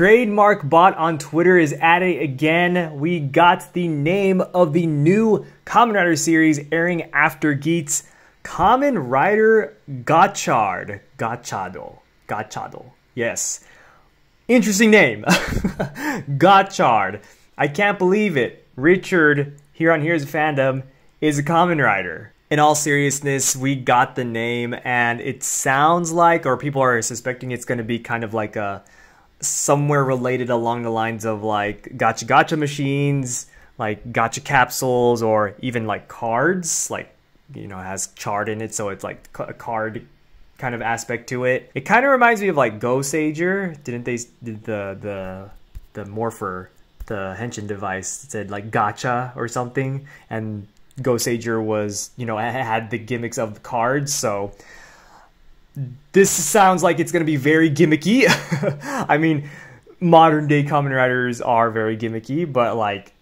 Trademark Bot on Twitter is at it again. We got the name of the new Kamen Rider series airing after Geats Kamen Rider Gotchard. Gotchado. Gotchado. Yes. Interesting name. Gotchard. I can't believe it. Richard, here on Here's Fandom, is a Kamen Rider. In all seriousness, we got the name, and it sounds like, or people are suspecting it's going to be kind of like a somewhere related along the lines of like gacha gacha machines, like gacha capsules, or even like cards, like you know has chart in it, so it's like a card kind of aspect to it. It kind of reminds me of like Goseiger. Didn't they did the the the morpher the henshin device said like gacha or something and Goseiger was you know had the gimmicks of the cards so this sounds like it's going to be very gimmicky. I mean, modern day Kamen Riders are very gimmicky, but like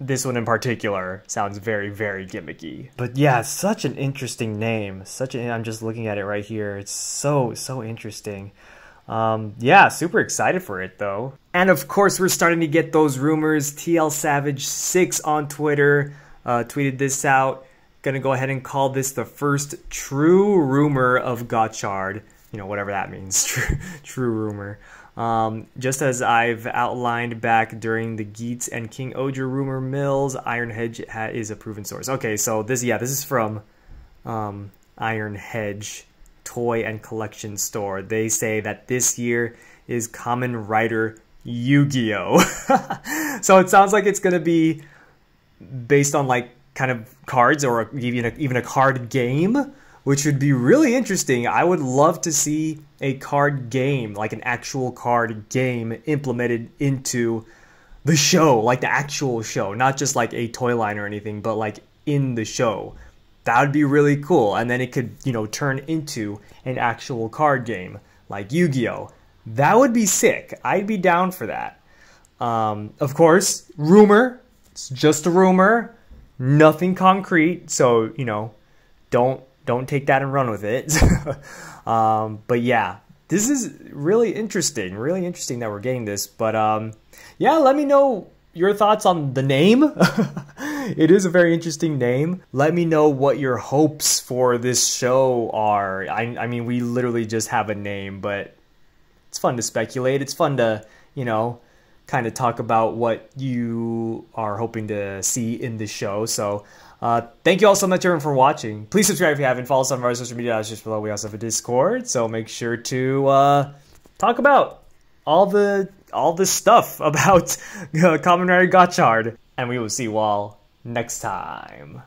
this one in particular sounds very very gimmicky. But yeah such an interesting name. Such a i'm just looking at it right here. It's so so interesting. Um, yeah super excited for it though. And of course we're starting to get those rumors. Tl savage 6 on twitter uh, tweeted this out gonna go ahead and call this the first true rumor of gotchard you know whatever that means true, true rumor um, just as I've outlined back during the Geats and King Ohger rumor mills, Iron Hedge is a proven source. Okay, so this, yeah, this is from um, Iron Hedge Toy and Collection Store. They say that this year is Kamen Rider Yu-Gi-Oh! so it sounds like it's going to be based on like kind of cards or even a, even a card game which would be really interesting. I would love to see a card game, like an actual card game, implemented into the show, like the actual show, not just like a toy line or anything, but like in the show. That would be really cool. And then it could, you know, turn into an actual card game like Yu Gi Oh! That would be sick. I'd be down for that. Um, of course, rumor. It's just a rumor. Nothing concrete. So, you know, don't don't take that and run with it. um, but yeah, this is really interesting. Really interesting that we're getting this. But um, yeah, let me know your thoughts on the name. it is a very interesting name. Let me know what your hopes for this show are. I, I mean, we literally just have a name, but it's fun to speculate. It's fun to, you know, kind of talk about what you are hoping to see in the show. So uh, thank you all so much, everyone, for watching. Please subscribe if you haven't. Follow us on our social media just below. We also have a Discord, so make sure to uh, talk about all the all this stuff about uh, Rider Gotchard. And we will see you all next time.